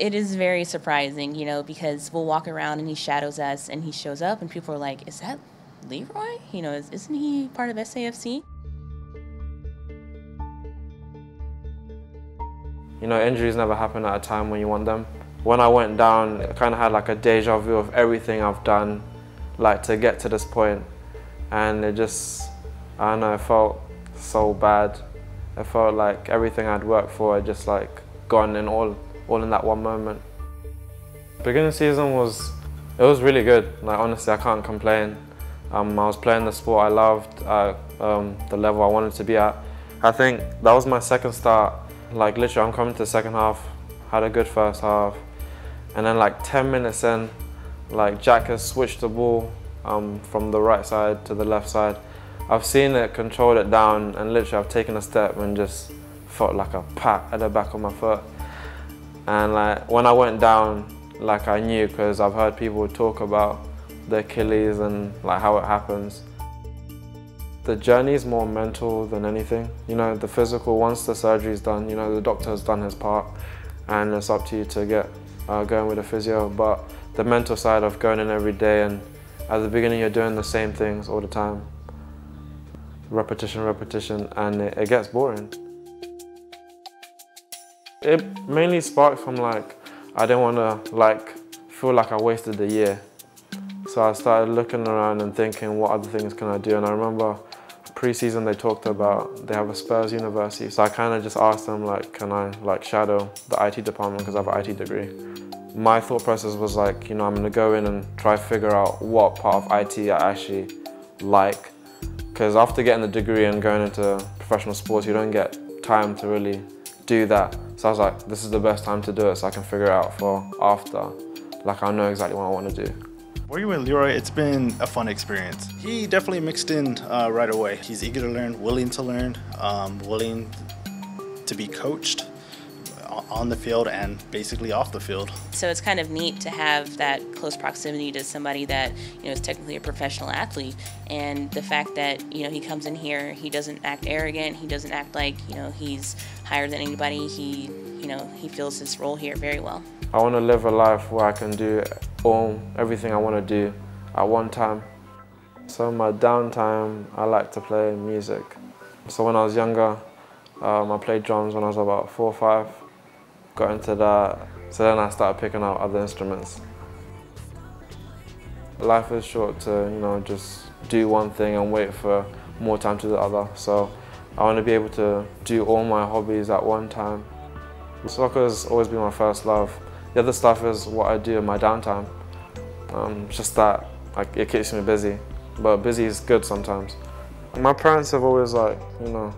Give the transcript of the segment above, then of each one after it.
It is very surprising, you know, because we'll walk around and he shadows us and he shows up and people are like, is that Leeroy? You know, is, isn't he part of SAFC? You know, injuries never happen at a time when you want them. When I went down, I kind of had like a deja vu of everything I've done, like to get to this point. And it just, I don't know, it felt so bad. It felt like everything I'd worked for had just like gone and all, all in that one moment. Beginning season was, it was really good. Like honestly, I can't complain. Um, I was playing the sport I loved at um, the level I wanted to be at. I think that was my second start. Like literally, I'm coming to the second half, had a good first half, and then like 10 minutes in, like Jack has switched the ball um, from the right side to the left side. I've seen it, controlled it down, and literally I've taken a step and just felt like a pat at the back of my foot. And like when I went down, like I knew because I've heard people talk about the Achilles and like how it happens. The journey is more mental than anything. You know, the physical, once the surgery is done, you know, the doctor has done his part and it's up to you to get uh, going with a physio. But the mental side of going in every day and at the beginning you're doing the same things all the time. Repetition, repetition, and it, it gets boring. It mainly sparked from like, I didn't want to like feel like I wasted the year. So I started looking around and thinking, what other things can I do? And I remember pre-season they talked about they have a Spurs university. So I kind of just asked them like, can I like shadow the IT department because I have an IT degree. My thought process was like, you know, I'm gonna go in and try figure out what part of IT I actually like. Because after getting the degree and going into professional sports, you don't get time to really do that. So I was like, this is the best time to do it so I can figure it out for after. Like I know exactly what I want to do. Working with Leeroy, it's been a fun experience. He definitely mixed in uh, right away. He's eager to learn, willing to learn, um, willing to be coached on the field and basically off the field. So it's kind of neat to have that close proximity to somebody that you know is technically a professional athlete, and the fact that you know he comes in here, he doesn't act arrogant, he doesn't act like you know he's higher than anybody. He you know he feels his role here very well. I want to live a life where I can do all everything I want to do at one time. So my downtime, I like to play music. So when I was younger, um, I played drums when I was about four or five got into that. So then I started picking up other instruments. Life is short to, you know, just do one thing and wait for more time to the other. So I want to be able to do all my hobbies at one time. Soccer has always been my first love. The other stuff is what I do in my downtime. Um, just that, like, it keeps me busy. But busy is good sometimes. My parents have always, like, you know,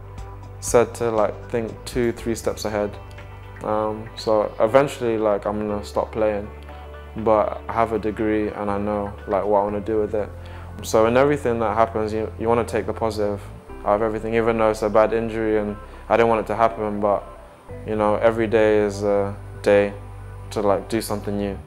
said to, like, think two, three steps ahead. Um, so eventually, like, I'm gonna stop playing, but I have a degree and I know like what I want to do with it. So in everything that happens, you you want to take the positive out of everything, even though it's a bad injury and I didn't want it to happen. But you know, every day is a day to like do something new.